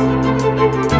Música